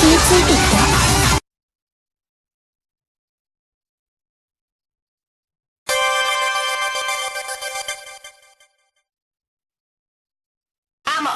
私についてきて。I'm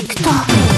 いくと。